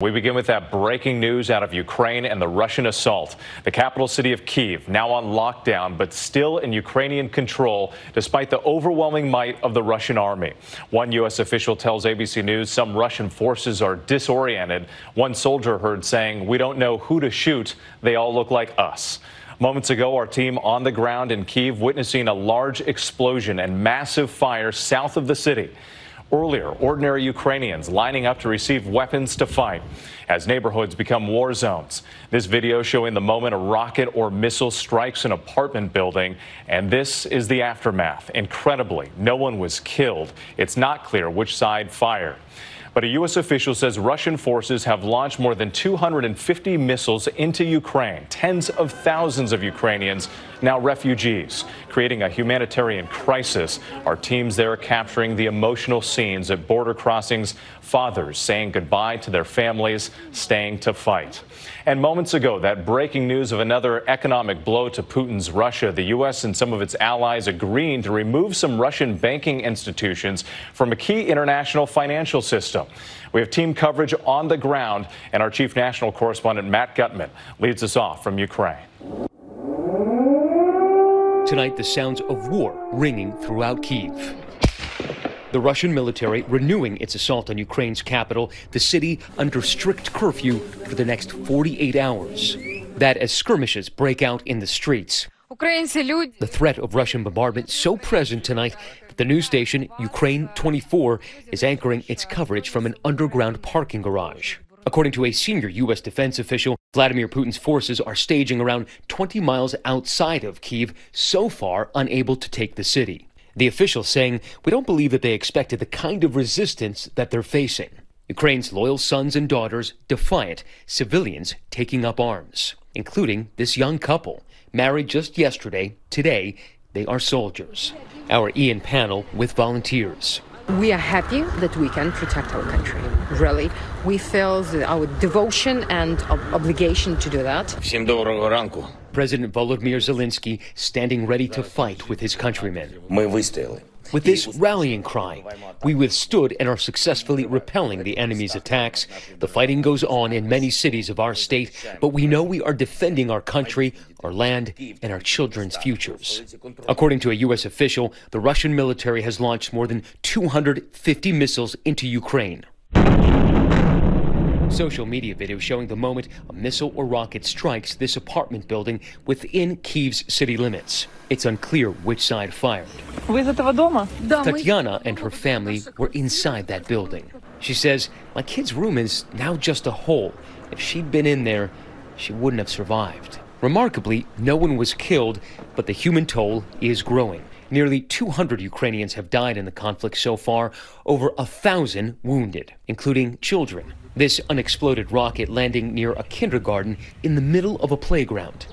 We begin with that breaking news out of Ukraine and the Russian assault. The capital city of Kiev now on lockdown, but still in Ukrainian control despite the overwhelming might of the Russian army. One U.S. official tells ABC News some Russian forces are disoriented. One soldier heard saying, We don't know who to shoot. They all look like us. Moments ago, our team on the ground in Kiev witnessing a large explosion and massive fire south of the city. Earlier, ordinary Ukrainians lining up to receive weapons to fight as neighborhoods become war zones. This video showing the moment a rocket or missile strikes an apartment building, and this is the aftermath. Incredibly, no one was killed. It's not clear which side fired. But a U.S. official says Russian forces have launched more than 250 missiles into Ukraine. Tens of thousands of Ukrainians now refugees, creating a humanitarian crisis. Our teams there are capturing the emotional scenes at border crossings, fathers saying goodbye to their families, staying to fight. And moments ago, that breaking news of another economic blow to Putin's Russia, the U.S. and some of its allies agreeing to remove some Russian banking institutions from a key international financial system. We have team coverage on the ground, and our chief national correspondent, Matt Gutman, leads us off from Ukraine. Tonight, the sounds of war ringing throughout Kiev. The Russian military renewing its assault on Ukraine's capital, the city under strict curfew for the next 48 hours. That as skirmishes break out in the streets. The threat of Russian bombardment so present tonight that the news station Ukraine 24 is anchoring its coverage from an underground parking garage. According to a senior U.S. defense official, Vladimir Putin's forces are staging around 20 miles outside of Kiev, so far unable to take the city. The official saying, We don't believe that they expected the kind of resistance that they're facing. Ukraine's loyal sons and daughters defiant, civilians taking up arms, including this young couple, married just yesterday. Today, they are soldiers our Ian panel with volunteers. We are happy that we can protect our country. Really, we feel our devotion and ob obligation to do that. President Volodymyr Zelenskyy standing ready to fight with his countrymen. With this rallying cry, we withstood and are successfully repelling the enemy's attacks. The fighting goes on in many cities of our state, but we know we are defending our country, our land, and our children's futures. According to a U.S. official, the Russian military has launched more than 250 missiles into Ukraine. Social media video showing the moment a missile or rocket strikes this apartment building within Kiev's city limits. It's unclear which side fired. Tatiana and her family were inside that building. She says, My kid's room is now just a hole. If she'd been in there, she wouldn't have survived. Remarkably, no one was killed, but the human toll is growing. Nearly 200 Ukrainians have died in the conflict so far, over a thousand wounded, including children. This unexploded rocket landing near a kindergarten in the middle of a playground.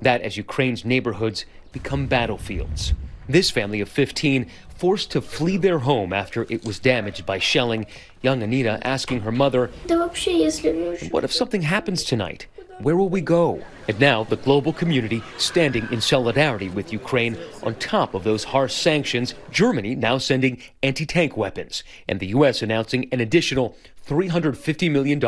That as Ukraine's neighborhoods become battlefields. This family of 15 forced to flee their home after it was damaged by shelling. Young Anita asking her mother, What if something happens tonight? Where will we go? And now the global community standing in solidarity with Ukraine on top of those harsh sanctions. Germany now sending anti tank weapons, and the U.S. announcing an additional $350 million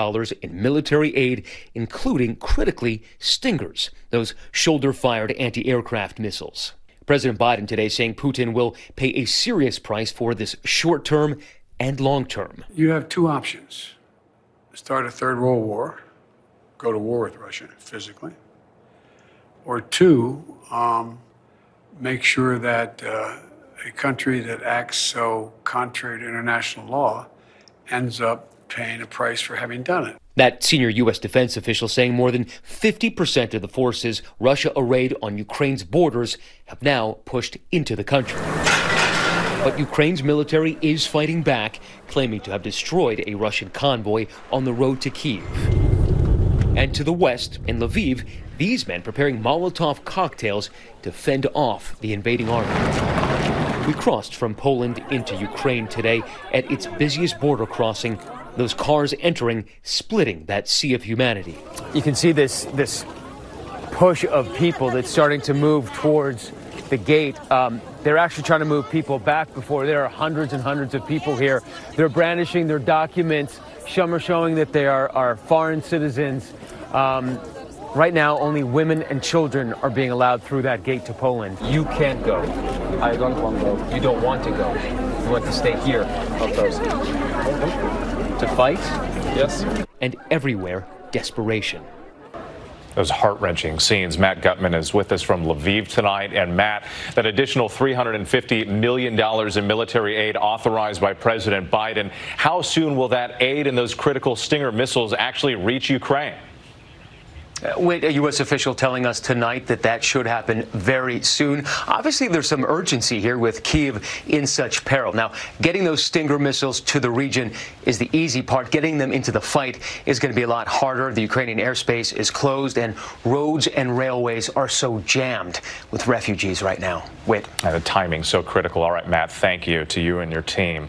in military aid, including critically Stingers, those shoulder fired anti aircraft missiles. President Biden today saying Putin will pay a serious price for this short term and long term. You have two options start a third world war go to war with Russia physically, or two, um, make sure that uh, a country that acts so contrary to international law ends up paying a price for having done it. That senior U.S. defense official saying more than 50% of the forces Russia arrayed on Ukraine's borders have now pushed into the country. But Ukraine's military is fighting back, claiming to have destroyed a Russian convoy on the road to Kiev. And to the west, in Lviv, these men preparing Molotov cocktails to fend off the invading army. We crossed from Poland into Ukraine today at its busiest border crossing. Those cars entering, splitting that sea of humanity. You can see this this push of people that's starting to move towards the gate. Um, they're actually trying to move people back before there are hundreds and hundreds of people here. They're brandishing their documents some are showing that they are, are foreign citizens. Um, right now, only women and children are being allowed through that gate to Poland. You can't go. I don't want to go. You don't want to go. You want to stay here Of course. to fight? Yes. And everywhere, desperation. Those heart wrenching scenes. Matt Gutman is with us from Lviv tonight. And Matt, that additional $350 million in military aid authorized by President Biden, how soon will that aid and those critical Stinger missiles actually reach Ukraine? Uh, Wait, a U.S. official telling us tonight that that should happen very soon. Obviously, there's some urgency here with Kiev in such peril. Now, getting those Stinger missiles to the region is the easy part. Getting them into the fight is going to be a lot harder. The Ukrainian airspace is closed, and roads and railways are so jammed with refugees right now. Wait. And the timing so critical. All right, Matt, thank you to you and your team.